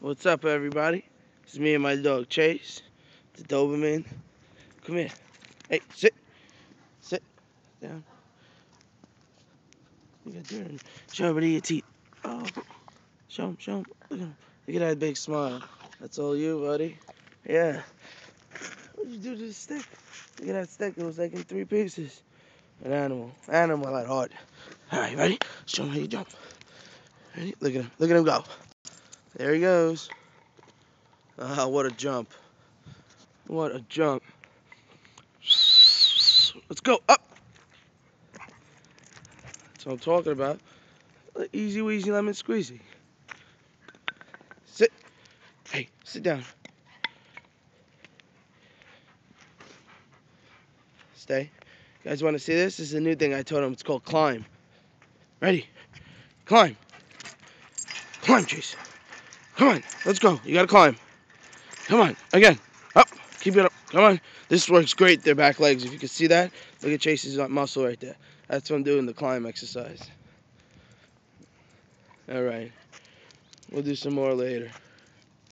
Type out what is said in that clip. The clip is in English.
What's up, everybody? It's me and my dog Chase, the Doberman. Come here. Hey, sit. Sit. Down. You got dirt. Show everybody your teeth. Oh, show him, show him. Look at him. Look at that big smile. That's all you, buddy. Yeah. What'd you do to the stick? Look at that stick. It was like in three pieces. An animal. Animal at heart. All right, ready? Show him how you jump. Ready? Look at him. Look at him go. There he goes. Ah, what a jump. What a jump. Let's go. Up. That's what I'm talking about. Easy weezy lemon squeezy. Sit. Hey, sit down. Stay. You guys want to see this? This is a new thing I told him. It's called climb. Ready? Climb. Climb, Chase. Come on. Let's go. You got to climb. Come on. Again. Up. Keep it up. Come on. This works great, their back legs. If you can see that, look at Chase's uh, muscle right there. That's what I'm doing the climb exercise. All right. We'll do some more later.